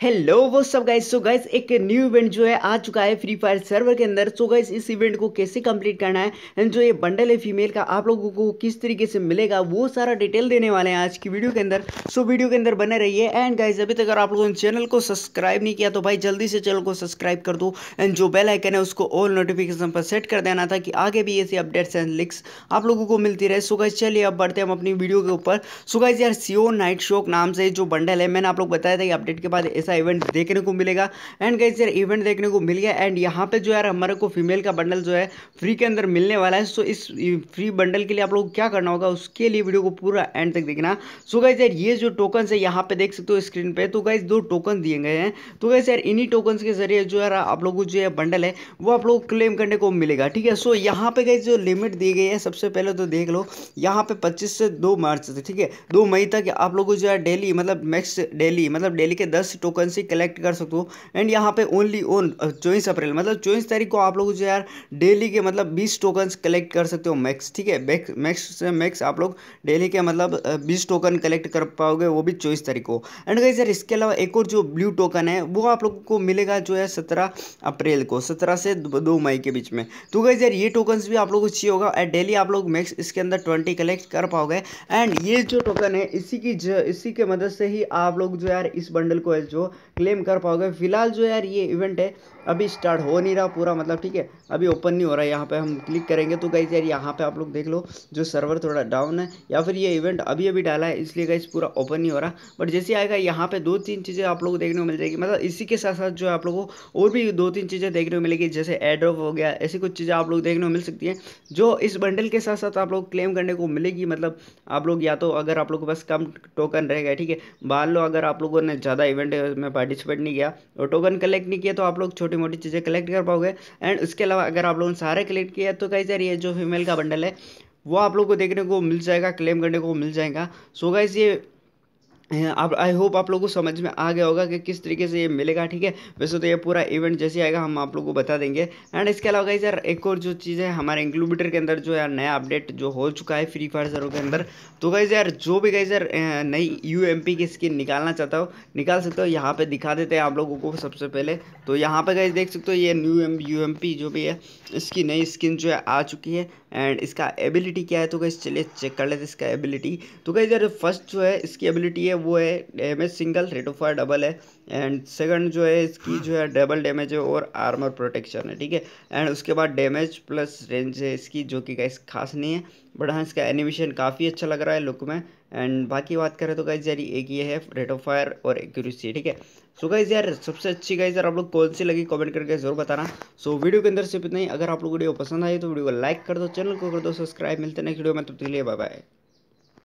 Hello wassup guys so guys एक new event जो है आ चुका है फ्री फायर सर्वर के अंदर। सो so गाइस इस इवेंट को कैसे कंप्लीट करना है? एंड जो ये बंडल है फीमेल का आप लोगों को किस तरीके से मिलेगा वो सारा डिटेल देने वाले हैं आज की वीडियो के अंदर। सो so, वीडियो के अंदर बने रहिए। एंड गाइस अभी तक अगर आप लोगों ने चैनल को सब्सक्राइब नहीं किया तो भाई जल्दी से चैनल को सब्सक्राइब कर दो। एंड जो बेल आइकन है उसको ऑल नोटिफिकेशन पर सेट कर देना था कि आगे भी ऐसी अपडेट्स एंड लिंक्स आप लोगों को मिलती रहे। सो गाइस चलिए अब बढ़ते हैं हम अपनी वीडियो के ऊपर। सो गाइस यार सीओ नाइट शोक नाम से जो बंडल है मैंने आप लोग बताया था कि अपडेट के बाद ऐसा इवेंट देखने को मिलेगा। एंड गाइस यार इवेंट देखने को मिल गया। एंड यहाँ पे जो यार, हमारे को फीमेल का बंडल जो है फ्री के अंदर मिलने वाला है। सो इस फ्री बंडल के लिए आप लोग क्या करना होगा, उसके लिए वीडियो को पूरा एंड तक देखना। सो गाइस यार, ये जो टोकन है, यहाँ पे देख सकते हो स्क्रीन पे। तो गाइस दो टोकन दिए गए हैं। तो गाइस यार, इन्हीं टोकन के ज़रिए जो यार, आप लोगों को जो है बंडल है, वो आप लोग क्लेम करने को मिलेगा। ठीक है? सो यहाँ पे गाइस जो लिमिट दी गई है, सबसे पहले तो देख लो, यहाँ पे पच्चीस से दो मार्च ठीक है? दो मई तक आप लोगों जो है डेली मतलब मैक्स डेली मतलब डेली के दस टोकन से कलेक्ट कर सकते हो। एंड यहाँ पे ओनली ओन चौबीस अप्रैल मतलब चौबीस तारीख को आप लोग जो यार डेली के मतलब बीस टोकन कलेक्ट कर सकते हो मैक्स ठीक है? मैक्स से मैक्स आप लोग डेली के मतलब बीस टोकन कलेक्ट कर पाओगे, वो भी चौबीस तारीख को। एंड गाइस यार इसके अलावा एक और जो ब्लू टोकन है, वो आप लोग को मिलेगा जो है सत्रह अप्रैल को, सत्रह से दो मई के बीच में। तो गाइस यार ये टोकन भी आप लोगों को चाहिए होगा एंड डेली आप लोग मैक्स इसके अंदर ट्वेंटी कलेक्ट कर पाओगे। एंड ये जो टोकन है, इसी की इसी के मदद से ही आप लोग जो यार इस बंडल को जो क्लेम कर पाओगे। फ़िलहाल जो यार ये इवेंट है, अभी स्टार्ट हो नहीं रहा पूरा मतलब ठीक है, अभी ओपन नहीं हो रहा है यहाँ पे हम क्लिक करेंगे तो गाइज़ यार यहाँ पे आप लोग देख लो, जो सर्वर थोड़ा डाउन है, या फिर ये इवेंट अभी अभी डाला है, इसलिए गाइज़ पूरा ओपन नहीं हो रहा। बट जैसे आएगा, यहाँ पे दो तीन चीज़ें आप लोग को देखने को मिल जाएगी। मतलब इसी के साथ साथ जो आप लोगों को और भी दो तीन चीज़ें देखने को मिलेगी, जैसे एड्रॉप हो गया, ऐसी कुछ चीज़ें आप लोग देखने को मिल सकती हैं, जो इस बंडल के साथ साथ आप लोग क्लेम करने को मिलेगी। मतलब आप लोग या तो अगर आप लोग के पास कम टोकन रहेगा, ठीक है मान लो अगर आप लोगों ने ज़्यादा इवेंट में पार्टिसिपेट नहीं किया और टोकन कलेक्ट नहीं किया तो आप लोग छोटी मोटी चीज़ें कलेक्ट कर पाओगे। एंड उसके अलावा अगर आप लोगों ने सारे कलेक्ट किया तो कई सारी ये जो फीमेल का बंडल है, वो आप लोग को देखने को मिल जाएगा क्लेम करने को मिल जाएगा। सो गाइज़ ये आप आई होप आप लोगों को समझ में आ गया होगा कि किस तरीके से ये मिलेगा, ठीक है? वैसे तो ये पूरा इवेंट जैसे आएगा, हम आप लोगों को बता देंगे। एंड इसके अलावा यार, एक और जो चीज़ है, हमारे इंक्लूबेटर के अंदर जो यार नया अपडेट जो हो चुका है फ्री फायर सर्वर के अंदर तो गाइज़ यार, जो भी गाइज़ यार नई यूएमपी की स्किन निकालना चाहता हो, निकाल सकते हो। यहाँ पर दिखा देते हैं आप लोगों को सबसे पहले। तो यहाँ पर गाइज़ देख सकते हो, ये न्यू एम यू जो भी है, इसकी नई स्किन जो है आ चुकी है। एंड इसका एबिलिटी क्या है तो गाइज़ चलिए चेक कर लेते इसका एबिलिटी तो गाइज़ यार फ़र्स्ट जो है, इसकी एबिलिटी है वो है damage single rate of fire double है। एंड सेकंड जो है, इसकी जो है डबल डैमेज है और आर्मर प्रोटेक्शन है, ठीक है? एंड उसके बाद डैमेज प्लस रेंज है इसकी, जो कि गाइस खास नहीं है। बट हाँ इसका एनिमेशन काफ़ी अच्छा लग रहा है लुक में। एंड बाकी बात करें तो गाइज़ यार एक ये है रेट ऑफ़ फायर और एक्यूरेसी ठीक है? सो गाइज़ यार, सबसे अच्छी गाइज़ यार, आप लोग कौन सी लगी कमेंट करके ज़रूर बताना। सो वीडियो के अंदर सिर्फ़ इतना ही। अगर आप लोग वीडियो पसंद आई तो वीडियो को लाइक कर दो चैनल को कर दो सब्सक्राइब मिलते हैं नेक्स्ट वीडियो में, तब तक लिए बाय बाय